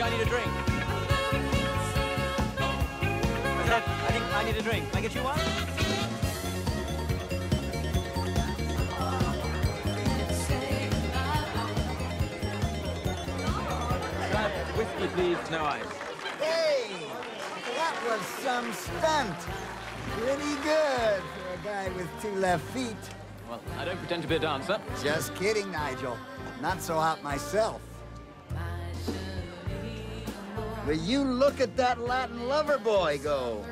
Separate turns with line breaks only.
think I need a drink? I said, I think I need a drink. Can I get you one?
Whiskey, please, no ice.
Hey! That was some stunt. Pretty good for a guy with two left feet.
Well, I don't pretend to be a dancer.
Just kidding, Nigel. Not so hot myself. Will you look at that Latin lover boy go?